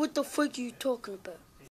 What the fuck are you talking about?